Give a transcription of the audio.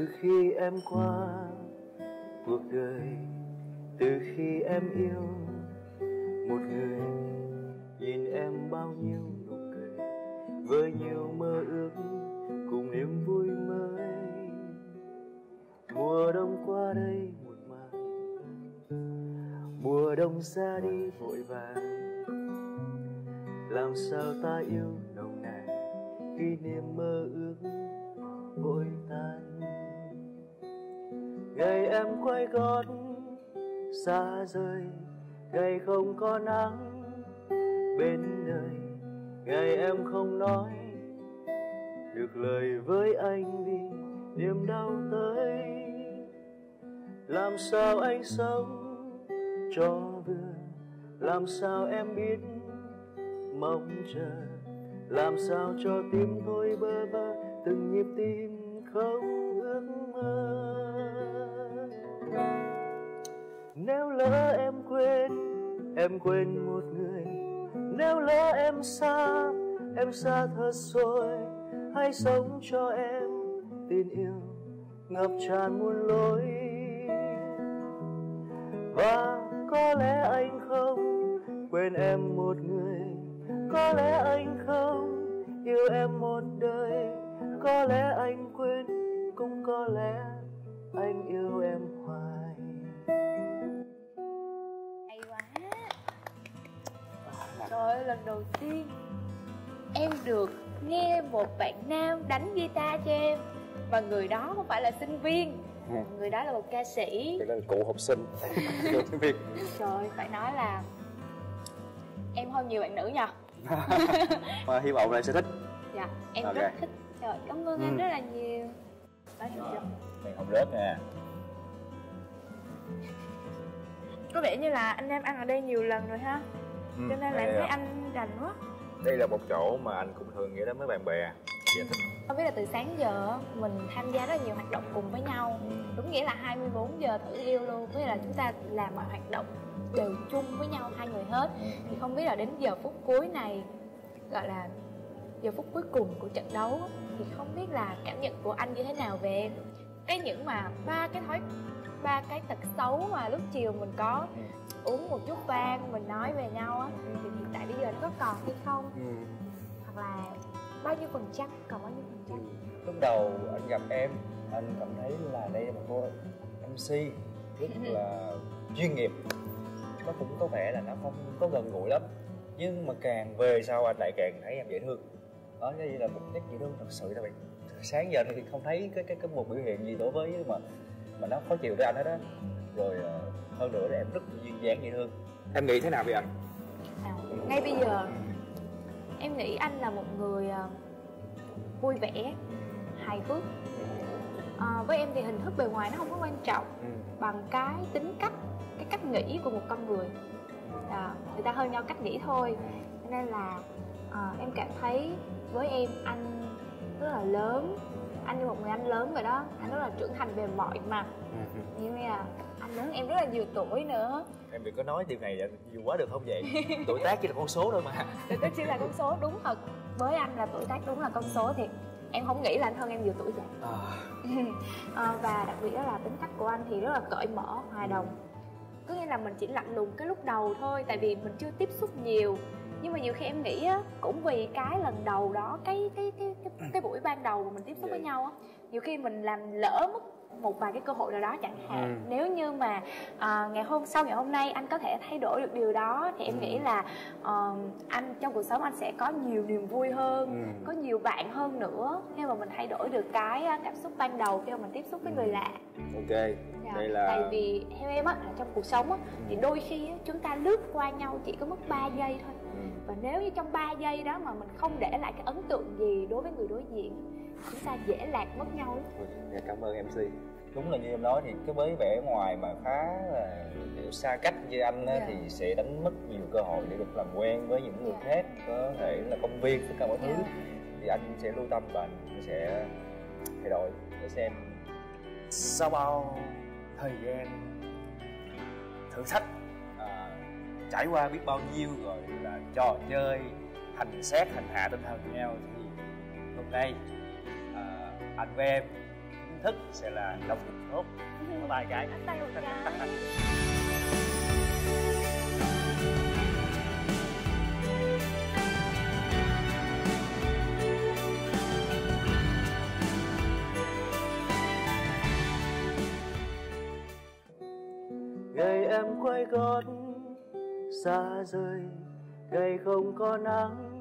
từ khi em qua cuộc đời, từ khi em yêu một người, nhìn em bao nhiêu nụ cười, với nhiều mơ ước cùng niềm vui mới. Mùa đông qua đây một màng, mùa đông ra đi vội vàng. Làm sao ta yêu nồng nàn khi niềm mơ ước vội tan? Ngày em quay gót, xa rời, ngày không có nắng. Bên đời, ngày em không nói, được lời với anh vì niềm đau tới. Làm sao anh sống cho vừa, làm sao em biết mong chờ? Làm sao cho tim thôi bơ vơ, từng nhịp tim không ước mơ? Lỡ em quên em quên một người. Nếu lỡ em xa em xa thật rồi, hãy sống cho em tin yêu ngập tràn muôn lối. Và có lẽ anh không quên em một người, có lẽ anh không yêu em một đời, có lẽ anh quên cũng có lẽ anh yêu em hoài. Lần đầu tiên em được nghe một bạn nam đánh guitar cho em. Và người đó không phải là sinh viên Ừ. người đó là một ca sĩ. Đây là cụ học sinh. Người tiếng Việt trời phải nói là em hơn nhiều bạn nữ nhờ. Mà hy vọng là sẽ thích. Dạ em Ok. rất thích. Trời cảm ơn anh Ừ. rất là nhiều. Nói chuyện cho. Này không rớt nè có vẻ như là anh em ăn ở đây nhiều lần rồi ha Ừ, cho nên là em thấy là- anh rành quá. Đây là một chỗ mà anh cũng thường nghĩ đến với bạn bè. Dạ. Không biết là từ sáng giờ mình tham gia rất là nhiều hoạt động cùng với nhau. Ừ. đúng nghĩa là 24 giờ thử yêu luôn. Với là chúng ta làm mọi hoạt động đều chung với nhau hai người hết. Thì không biết là đến giờ phút cuối này gọi là giờ phút cuối cùng của trận đấu thì không biết là cảm nhận của anh như thế nào về em? Cái những mà ba cái thói ba cái tật xấu mà lúc chiều mình có uống một chút vang mình nói về nhau còn hay không? Ừ. hoặc là bao nhiêu phần trăm còn bao nhiêu phần trăm? Lúc đầu anh gặp em Anh cảm thấy là đây là một cô MC Rất là chuyên nghiệp. Nó cũng có vẻ là nó không có gần gũi lắm. Nhưng mà càng về sau anh lại càng thấy em dễ thương. Đó đây là một nét dễ thương thật sự đó bạn. Sáng giờ thì không thấy cái cái cái một biểu hiện gì đối với mà mà nó khó chịu với anh hết á. Rồi ờ, hơn nữa là em rất duyên dáng dễ thương. Em nghĩ thế nào về anh nào? Ngay bây giờ em nghĩ anh là một người à, vui vẻ hài hước. À, với em thì hình thức bề ngoài nó không có quan trọng ừ. bằng cái tính cách cái cách nghĩ của một con người. À, người ta hơn nhau cách nghĩ thôi. Nên là à, em cảm thấy với em anh rất là lớn anh như một người anh lớn rồi đó. Anh rất là trưởng thành về mọi mặt. Như là anh lớn em rất là nhiều tuổi nữa. Em đừng có nói điều này nhiều quá được không vậy? Tuổi tác chỉ là con số thôi mà. Tuổi tác chỉ là con số đúng thật. Với anh là tuổi tác đúng là con số thì em không nghĩ là anh hơn em nhiều tuổi vậy. À, Ờ, và đặc biệt đó là tính cách của anh thì rất là cởi mở hòa đồng. Có nghĩa là mình chỉ lạnh lùng cái lúc đầu thôi tại vì mình chưa tiếp xúc nhiều nhưng mà nhiều khi em nghĩ á cũng vì cái lần đầu đó cái cái cái cái, cái buổi ban đầu mà mình tiếp xúc với nhau á nhiều khi mình làm lỡ mất một vài cái cơ hội nào đó chẳng hạn Ừ. nếu như mà à, ngày hôm sau ngày hôm nay anh có thể thay đổi được điều đó thì em Ừ. nghĩ là ờ, anh trong cuộc sống anh sẽ có nhiều niềm vui hơn Ừ. có nhiều bạn hơn nữa khi mà mình thay đổi được cái à, cảm xúc ban đầu khi mà mình tiếp xúc với người lạ ok Dạ, đây là tại vì theo em á là trong cuộc sống á thì đôi khi á, chúng ta lướt qua nhau chỉ có mất 3 giây thôi Ừ. và nếu như trong 3 giây đó mà mình không để lại cái ấn tượng gì đối với người đối diện chúng ta dễ lạc mất nhau lắm Dạ, cảm ơn mc đúng là như em nói thì cái với vẻ ngoài mà khá là kiểu xa cách như anh á, Dạ. thì sẽ đánh mất nhiều cơ hội để được làm quen với những người Dạ. khác có thể là công việc tất cả mọi thứ thì anh sẽ lưu tâm và anh sẽ thay đổi để xem sau bao thời gian thử thách à, trải qua biết bao nhiêu rồi là trò chơi hành xét hành hạ tinh thần nhau thì hôm nay anh với em. Thức sẽ là đọc tốt. Bye bye cái ngày em quay gót xa rời ngày không có nắng